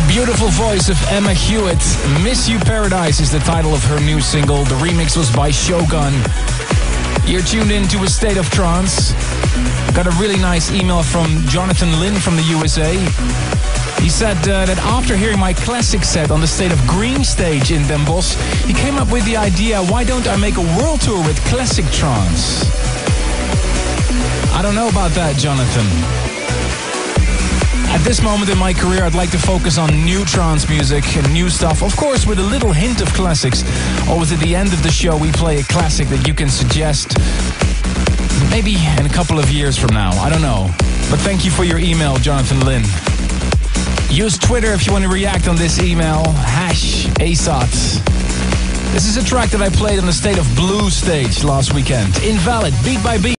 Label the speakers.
Speaker 1: beautiful voice of Emma Hewitt. Miss You Paradise is the title of her new single. The remix was by Shogun. You're tuned in to a state of trance. Got a really nice email from Jonathan Lynn from the USA. He said uh, that after hearing my classic set on the State of Green stage in Den Bosch, he came up with the idea why don't I make a world tour with classic trance? I don't know about that, Jonathan. At this moment in my career, I'd like to focus on new trance music and new stuff, of course, with a little hint of classics. Always at the end of the show, we play a classic that you can suggest maybe in a couple of years from now. I don't know. But thank you for your email, Jonathan Lynn. Use Twitter if you want to react on this email. Hash ASOT. This is a track that I played on the State of Blue stage last weekend. Invalid, beat by beat.